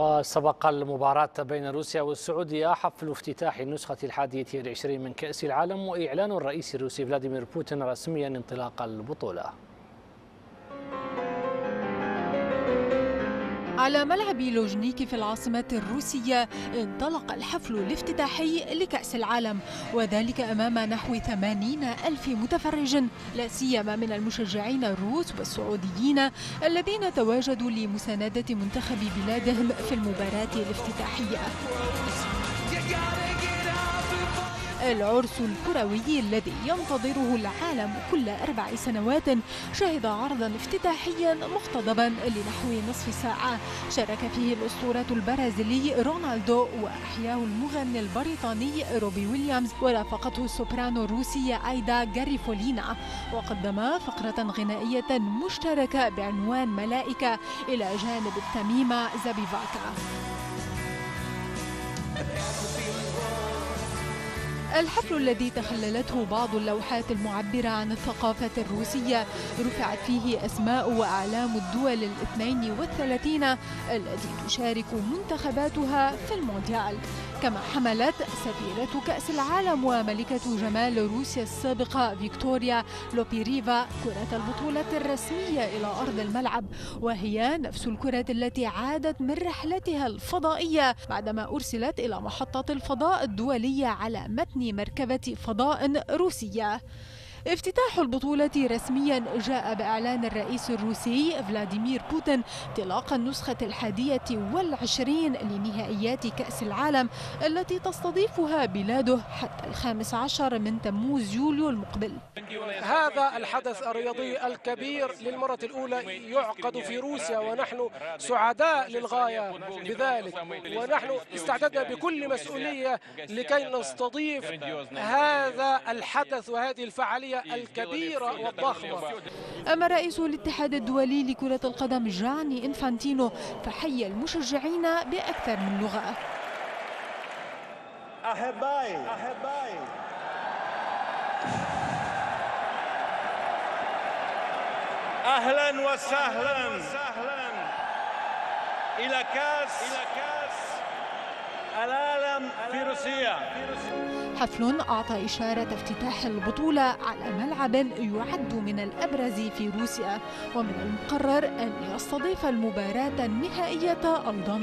وسبق المباراة بين روسيا والسعودية حفل افتتاح النسخة الحادية والعشرين من كأس العالم وإعلان الرئيس الروسي فلاديمير بوتين رسميا انطلاق البطولة. على ملعب لوجنيكي في العاصمة الروسية انطلق الحفل الافتتاحي لكأس العالم وذلك أمام نحو 80 ألف متفرج لا سيما من المشجعين الروس والسعوديين الذين تواجدوا لمساندة منتخب بلادهم في المباراة الافتتاحية. العرس الكروي الذي ينتظره العالم كل أربع سنوات شهد عرضا افتتاحيا مقتضبا لنحو نصف ساعة. شارك فيه الأسطورة البرازيلي رونالدو وأحياه المغني البريطاني روبي ويليامز ورافقته السوبرانو الروسية أيدا غاريفولينا. وقدما فقرة غنائية مشتركة بعنوان ملائكة إلى جانب التميمة زابيفاكا. الحفل الذي تخللته بعض اللوحات المعبرة عن الثقافة الروسية. رفعت فيه أسماء وأعلام الدول الاثنين والثلاثين التي تشارك منتخباتها في المونديال. كما حملت سفيرة كأس العالم وملكة جمال روسيا السابقة فيكتوريا لوبيريفا كرة البطولة الرسمية إلى أرض الملعب. وهي نفس الكرة التي عادت من رحلتها الفضائية بعدما أرسلت إلى محطة الفضاء الدولية على متن مركبة فضاء روسية. افتتاح البطولة رسميا جاء بإعلان الرئيس الروسي فلاديمير بوتين انطلاق النسخة الحادية والعشرين لنهائيات كأس العالم التي تستضيفها بلاده حتى الخامس عشر من تموز يوليو المقبل. هذا الحدث الرياضي الكبير للمرة الأولى يعقد في روسيا ونحن سعداء للغاية بذلك ونحن استعددنا بكل مسؤولية لكي نستضيف هذا الحدث وهذه الفعالية. الكبيرة والضخمة. أما رئيس الاتحاد الدولي لكرة القدم جاني إنفانتينو فحي المشجعين بأكثر من لغة. أحبائي أحبائي. أهلا وسهلا. إلى كأس. إلى كأس. العالم في روسيا. حفل أعطى إشارة افتتاح البطولة على ملعب يعد من الأبرز في روسيا ومن المقرر أن يستضيف المباراة النهائية أيضاً.